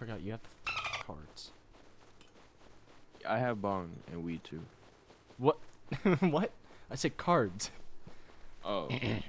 forgot you have cards. I have bong and weed too. What? what? I said cards. Oh,